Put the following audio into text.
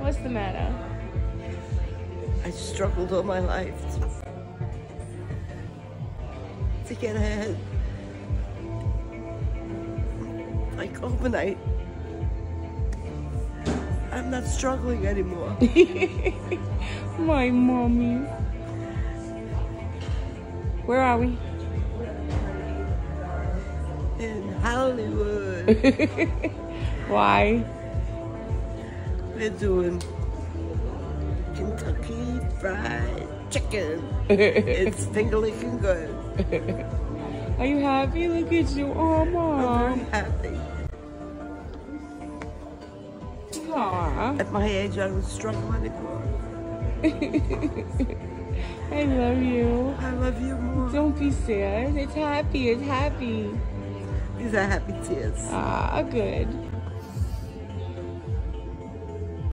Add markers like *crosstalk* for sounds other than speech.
What's the matter? I struggled all my life to, get ahead. Like overnight. I'm not struggling anymore. *laughs* My mommy. Where are we? In Hollywood, *laughs* Why? We're doing Kentucky Fried Chicken. *laughs* It's finger licking good. Are you happy? Look at you. Oh, mom. I'm happy. Aw. At my age, I don't struggle anymore. I love you. I love you more. Don't be sad. It's happy. It's happy. These are happy tears. Ah, good.